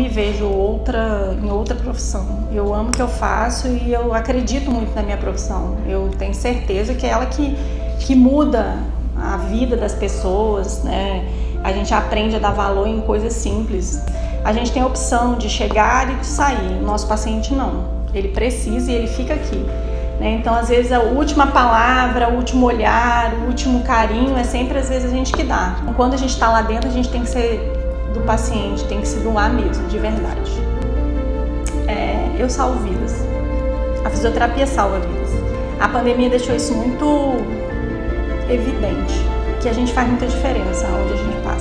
me vejo outra em outra profissão. Eu amo o que eu faço e eu acredito muito na minha profissão. Eu tenho certeza que é ela que, que muda a vida das pessoas, né? A gente aprende a dar valor em coisas simples. A gente tem a opção de chegar e de sair. O nosso paciente não. Ele precisa e ele fica aqui. Né? Então, às vezes, a última palavra, o último olhar, o último carinho é sempre, às vezes, a gente que dá. Então, quando a gente está lá dentro, a gente tem que ser do paciente, tem que se doar mesmo, de verdade. É, eu salvo vidas. A fisioterapia salva vidas. A pandemia deixou isso muito evidente, que a gente faz muita diferença onde a gente passa.